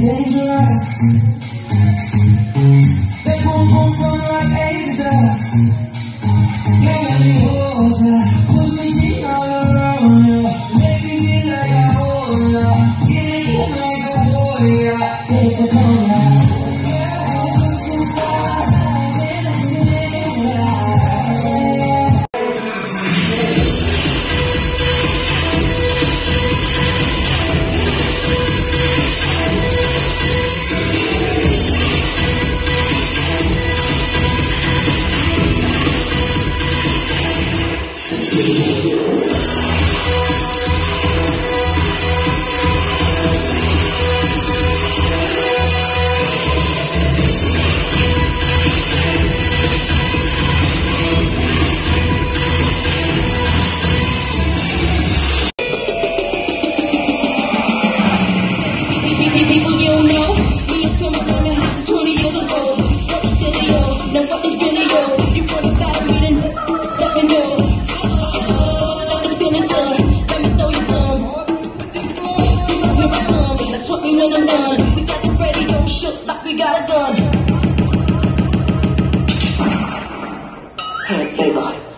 won't last. People you know, me and We got the radio shook like we got a gun. Hey, hey, bye.